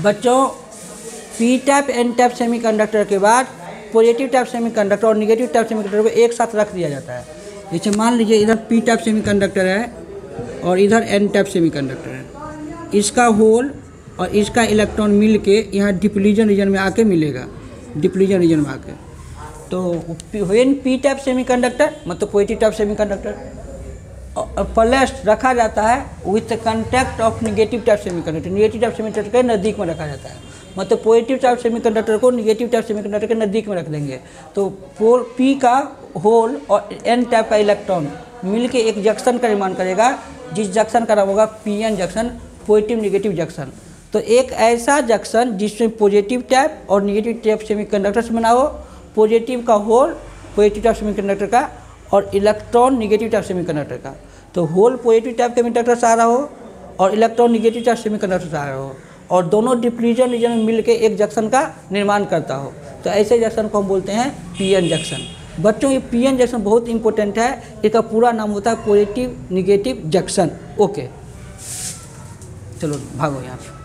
बच्चों P type N type semiconductor के बाद पॉजिटिव टाइप सेमीकंडक्टर और निगेटिव टाइप सेमीकंडक्टर को एक साथ रख दिया जाता है। जैसे मान लीजिए इधर पी टाइप सेमीकंडक्टर है और इधर एन टाइप सेमीकंडक्टर है। इसका होल और इसका इलेक्ट्रॉन मिल के यहाँ डिप्लीजन रीजन में आके मिलेगा। डिप्लीजन रीजन में आके। तो वेन पी टाइप सेमीकंडक्टर मतलब पॉजिटिव टाइप सेमीकंडक्टर प्लस रखा जाता है with contact of negative type semiconductor negative type semiconductor के नज़दीक में रखा जाता है। मतलब पॉजिटिव टाइप सेमीकंडक्टर को निगेटिव टाइप सेमीकंडक्टर के नज़दीक में रख देंगे। तो पोल पी का होल और एन टाइप का इलेक्ट्रॉन मिल के एक जंक्शन का निर्माण करेगा, जिस जंक्शन का नाम होगा P N junction positive negative junction तो एक ऐसा जंक्शन जिसमें पॉजिटिव टाइप और निगेटिव टाइप सेमीकंडक्टर से बना हो पॉजिटिव का होल पॉजिटिव टाइप सेमीकंडक्टर का और इलेक्ट्रॉन निगेटिव टाइप सेमीकंडक्टर का। तो होल पॉजिटिव टाइप सेमीकंडक्टर से आ रहा हो और इलेक्ट्रॉन निगेटिव टाइप सेमीकंडक्टर से आ रहा हो और दोनों डिप्लीजन रीजन में मिल के एक जंक्शन का निर्माण करता हो। तो ऐसे जंक्शन को हम बोलते हैं पीएन जंक्शन बच्चों, ये पीएन जंक्शन बहुत इंपॉर्टेंट है। इसका पूरा नाम होता है पॉजिटिव निगेटिव जंक्शन ओके चलो, भागो यहाँ से